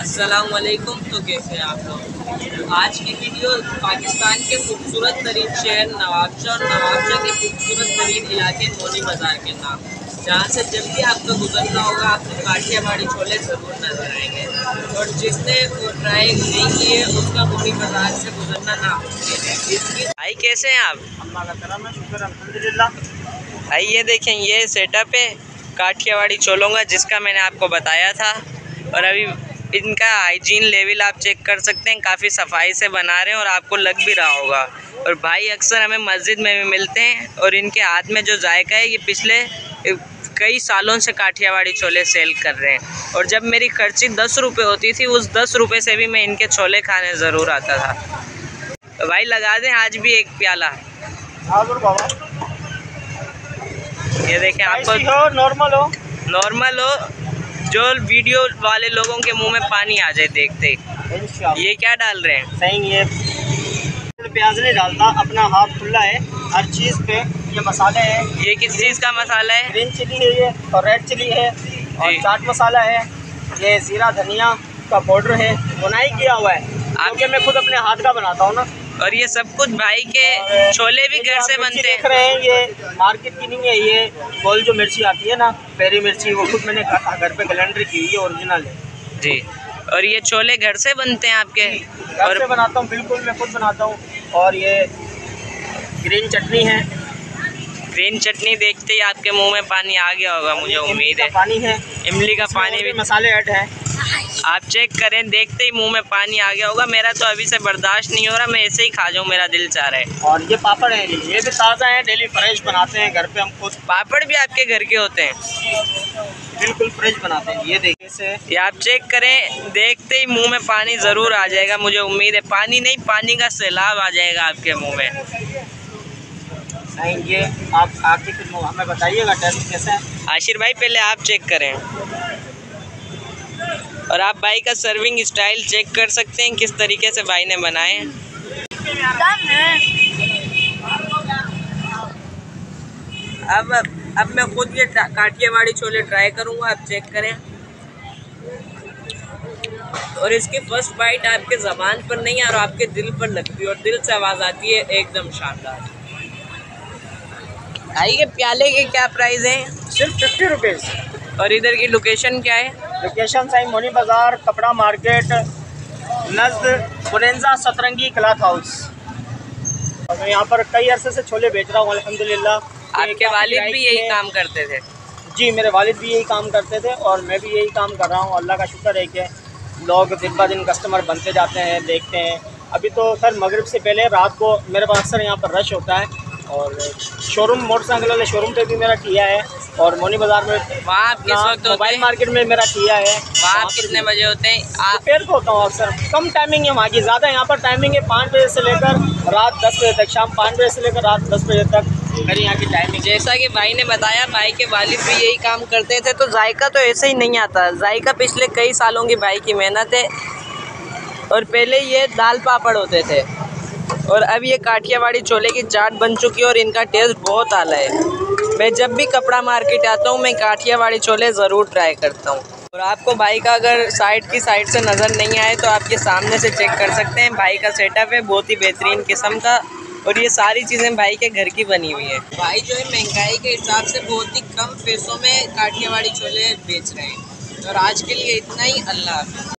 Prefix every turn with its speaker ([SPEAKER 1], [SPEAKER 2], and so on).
[SPEAKER 1] असलकुम तो कैसे हैं आप लोग? आज की वीडियो पाकिस्तान के खूबसूरत तरीन शहर नवाबशाह और नवाबशाह के खूबसूरत तरीन इलाके मोनी बाज़ार के नाम। जहाँ से जब भी आपको गुजरना होगा आपको काठियावाड़ी छोले ज़रूर नज़र आएँगे। और जिसने वो ट्राई नहीं किए उसका मोनी बाज़ार से गुजरना ना इसकी भाई कैसे हैं आप? भाई ये देखें ये सेटअप है काठियावाड़ी छोलों का जिसका मैंने आपको बताया था। और अभी इनका हाइजीन लेवल आप चेक कर सकते हैं काफ़ी सफ़ाई से बना रहे हैं और आपको लग भी रहा होगा। और भाई अक्सर हमें मस्जिद में भी मिलते हैं और इनके हाथ में जो जायका है ये पिछले कई सालों से काठियावाड़ी छोले सेल कर रहे हैं। और जब मेरी खर्ची दस रुपये होती थी उस दस रुपये से भी मैं इनके छोले खाने ज़रूर आता था। तो भाई लगा दें आज भी एक प्याला। ये देखें आपको
[SPEAKER 2] नॉर्मल हो
[SPEAKER 1] नॉर्मल हो। जो वीडियो वाले लोगों के मुँह में पानी आ जाए देखते ये क्या डाल रहे हैं?
[SPEAKER 2] सही ये प्याज नहीं डालता अपना हाथ खुला है हर चीज़ पे ये मसाले हैं।
[SPEAKER 1] ये किस चीज़ का मसाला है?
[SPEAKER 2] ग्रीन चिली है ये और रेड चिली है और चाट मसाला है। ये ज़ीरा धनिया का पाउडर है बुनाई किया हुआ है। क्योंकि मैं खुद अपने हाथ का बनाता हूँ ना।
[SPEAKER 1] और ये सब कुछ भाई के छोले भी घर से बनते हैं।
[SPEAKER 2] रहे हैं ये मार्केट की नहीं है ये गोल जो मिर्ची आती है ना पेरी मिर्ची वो खुद मैंने घर पे कैलेंडर की है ओरिजिनल है।
[SPEAKER 1] जी। और ये छोले घर से बनते हैं आपके?
[SPEAKER 2] घर और... से बनाता हूँ बिल्कुल मैं खुद बनाता हूँ। और ये ग्रीन चटनी है।
[SPEAKER 1] ग्रीन चटनी देखते ही आपके मुँह में पानी आ गया होगा मुझे उम्मीद है।
[SPEAKER 2] पानी है।
[SPEAKER 1] इमली का पानी भी
[SPEAKER 2] मसाले ऐड है।
[SPEAKER 1] आप चेक करें देखते ही मुँह में पानी आ गया होगा। मेरा तो अभी से बर्दाश्त नहीं हो रहा मैं ऐसे ही खा जाऊँ मेरा दिल चाह रहा है।
[SPEAKER 2] और ये पापड़ है ये भी ताज़ा है डेली फ्रेश बनाते हैं घर पे हम खुद।
[SPEAKER 1] पापड़ भी आपके घर के होते हैं।
[SPEAKER 2] बिल्कुल फ्रेश बनाते हैं ये देखिए से
[SPEAKER 1] ये आप चेक करें देखते ही मुँह में पानी ज़रूर आ जाएगा मुझे उम्मीद है। पानी नहीं पानी का सैलाब आ जाएगा आपके मुँह में।
[SPEAKER 2] नहीं ये आप आके फिर हमें बताइएगा टेस्ट कैसे
[SPEAKER 1] आशिर भाई पहले आप चेक करें। और आप भाई का सर्विंग स्टाइल चेक कर सकते हैं किस तरीके से भाई ने बनाए अब अब मैं खुद ये काठियावाड़ी छोले ट्राई करूँगा आप चेक करें। और इसकी फ़र्स्ट बाइट आपके ज़बान पर नहीं और आपके दिल पर लगती है और दिल से आवाज़ आती है एकदम शानदार। आइए प्याले के क्या प्राइस हैं?
[SPEAKER 2] सिर्फ़ फिफ्टी रुपीज़
[SPEAKER 1] और इधर की लोकेशन क्या है?
[SPEAKER 2] लोकेशन साई मोनी बाज़ार कपड़ा मार्केट नजद बुरेंजा सतरंगी क्लाथ हाउस और मैं यहाँ पर कई अरसे से छोले बेच रहा हूँ अल्हम्दुलिल्लाह।
[SPEAKER 1] आपके वालिद भी यही काम करते थे?
[SPEAKER 2] जी मेरे वालिद भी यही काम करते थे और मैं भी यही काम कर रहा हूँ। अल्लाह का शुक्र है कि लोग दिन ब दिन कस्टमर बनते जाते हैं देखते हैं। अभी तो सर मगरब से पहले रात को मेरे पास अक्सर यहाँ पर रश होता है और शोरूम मोटरसाइकिल वाले शोरूम पे भी मेरा किया है। और मोनी बाज़ार में
[SPEAKER 1] वहाँ आप किस वक्त
[SPEAKER 2] मोबाइल मार्केट में मेरा किया है।
[SPEAKER 1] वहाँ आप कितने बजे होते हैं?
[SPEAKER 2] आप दोपहर को होता हूँ अक्सर। कम टाइमिंग है वहाँ की। ज़्यादा यहाँ पर टाइमिंग है पाँच बजे से लेकर रात दस बजे तक शाम पाँच बजे से लेकर रात दस बजे तक। मेरी यहाँ की टाइमिंग
[SPEAKER 1] जैसा कि भाई ने बताया भाई के वालिद भी यही काम करते थे तो जायका तो ऐसे ही नहीं आता। जायका पिछले कई सालों की भाई की मेहनत है और पहले ये दाल पापड़ होते थे। और अब ये काठियावाड़ी छोले की चाट बन चुकी है और इनका टेस्ट बहुत आला है। मैं जब भी कपड़ा मार्केट आता हूँ, मैं काठियावाड़ी छोले ज़रूर ट्राई करता हूँ। और आपको भाई का अगर साइड की साइड से नज़र नहीं आए तो आपके सामने से चेक कर सकते हैं। भाई का सेटअप है, बहुत ही बेहतरीन किस्म का और ये सारी चीज़ें भाई के घर की बनी हुई है। भाई जो है, महँगाई के हिसाब से बहुत ही कम पैसों में काठियावाड़ी छोले बेच रहे हैं। और आज के लिए इतना ही, अल्लाह